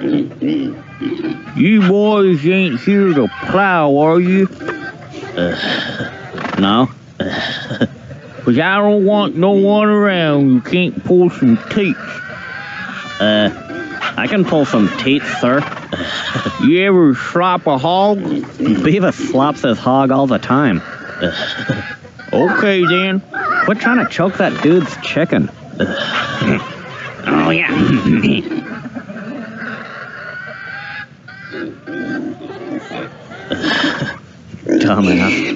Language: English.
You boys ain't here to plow, are you? No? Cause I don't want no one around who can't pull some teeth. Uh, I can pull some teeth, sir. You ever slop a hog? Beavis slops his hog all the time. Okay then. Quit trying to choke that dude's chicken. Oh yeah. Dumb enough.